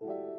you